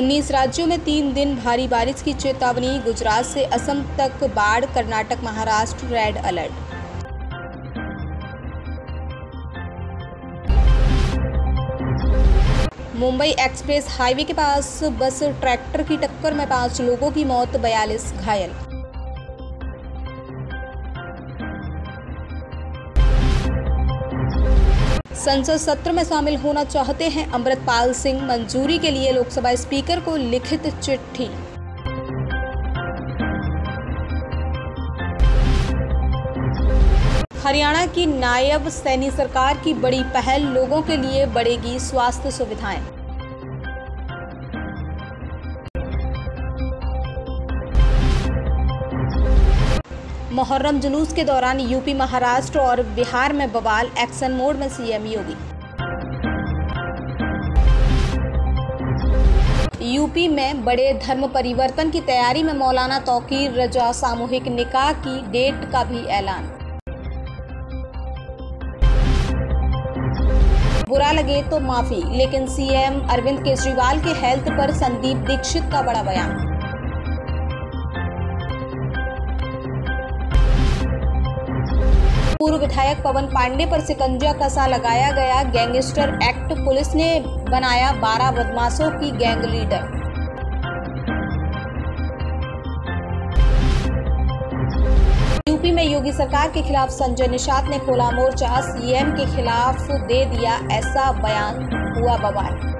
19 राज्यों में तीन दिन भारी बारिश की चेतावनी, गुजरात से असम तक बाढ़, Karnataka, Maharashtra, red alert. Mumbai express highway के पास बस ट्रैक्टर की टक्कर में पाँच लोगों की मौत, बयालीस घायल। संसद सत्र में शामिल होना चाहते हैं अमृतपाल सिंह, मंजूरी के लिए लोकसभा स्पीकर को लिखित चिट्ठी। हरियाणा की नायब सैनी सरकार की बड़ी पहल, लोगों के लिए बढ़ेगी स्वास्थ्य सुविधाएँ। मुहर्रम जुलूस के दौरान यूपी महाराष्ट्र और बिहार में बवाल, एक्शन मोड में सीएम योगी। यूपी में बड़े धर्म परिवर्तन की तैयारी में मौलाना तौकीर रजा सामूहिक निकाह की डेट का भी ऐलान। बुरा लगे तो माफ़ी, लेकिन सीएम अरविंद केजरीवाल के हेल्थ पर संदीप दीक्षित का बड़ा बयान। पूर्व विधायक पवन पांडे पर सिकंजा कसा लगाया गया? गैंगस्टर एक्ट पुलिस ने बनाया 12 बदमाशों की गैंग लीडर। यूपी में योगी सरकार के खिलाफ संजय निषाद ने खोला मोर्चा, सीएम के खिलाफ दे दिया ऐसा बयान, हुआ बवाल।